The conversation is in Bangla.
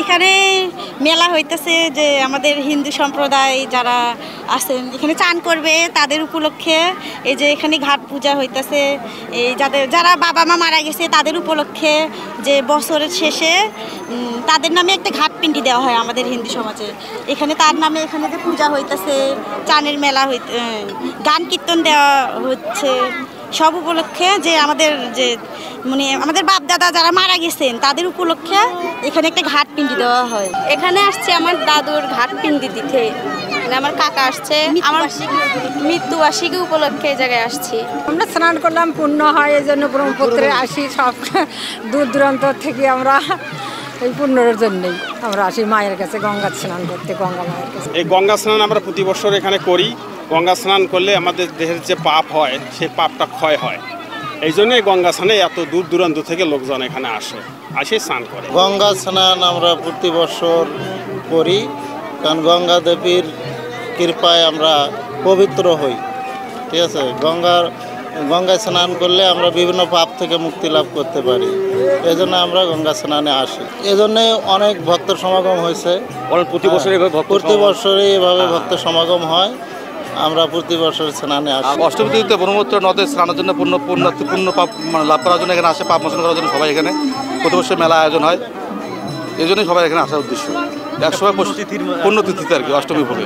এখানে মেলা হইতেছে যে আমাদের হিন্দু সম্প্রদায় যারা আছেন, এখানে চান করবে তাদের উপলক্ষে। এই যে এখানে ঘাট পূজা হইতেছে, এই যাদের, যারা বাবা মা মারা গেছে তাদের উপলক্ষে যে বছরের শেষে তাদের নামে একটা ঘাট পিন্ডি দেওয়া হয় আমাদের হিন্দু সমাজে। এখানে তার নামে এখানে যে পূজা হইতেছে, চানের মেলা হইতে গান কীর্তন দেওয়া হচ্ছে। সব উপলক্ষে যে আমাদের যে মানে আমাদের বাপ দাদা যারা মারা গেছেন তাদের উপলক্ষে এখানে একটা ঘাট পিন্ডি দেওয়া হয়। এখানে আসছে আমার দাদুর ঘাট পিন্ডি দিতে। মানে আমার কাকা আসছে আমার মৃত্যুবার্ষিকী উপলক্ষে এই জায়গায় আসছি। আমরা স্নান করলাম পুণ্য হয় এই জন্য ব্রহ্মপুত্রে আসি সব দূর দূরান্ত থেকে আমরা। এই পুণ্যর জন্যই আমরা আসি মায়ের কাছে গঙ্গা স্নান করতে গঙ্গা মায়ের কাছে। এই গঙ্গা স্নান আমরা প্রতি বছর এখানে করি। গঙ্গা স্নান করলে আমাদের দেহের যে পাপ হয় সেই পাপটা ক্ষয় হয়। এই জন্য এই গঙ্গা স্নানে এত দূর দূরান্ত থেকে লোকজন এখানে আসে আসে স্নান করে। গঙ্গা স্নান আমরা প্রতি বছর করি কারণ গঙ্গা দেবীর কৃপায় আমরা পবিত্র হই। ঠিক আছে? গঙ্গার গঙ্গায় স্নান করলে আমরা বিভিন্ন পাপ থেকে মুক্তি লাভ করতে পারি। এজন্য আমরা গঙ্গা স্নানে আসি। এজন্যে অনেক ভক্ত সমাগম হয়েছে। প্রতি বছর প্রতি বছরই এভাবে ভক্ত সমাগম হয়। আমরা প্রতি বছর স্নানে আসি। অষ্টমীতে তিথিতে ব্রহ্মপুত্র নদে স্নানের জন্য পূর্ণ পূর্ণ পূর্ণ পাপ মানে লাভ করার জন্য এখানে আসে পাপ মোচন করার জন্য সবাই এখানে। প্রতি বছর মেলা আয়োজন হয়। এই জন্যই সবাই এখানে আসার উদ্দেশ্য। একসময় পুণ্যতিথিতে আর কি অষ্টমী ভোগে।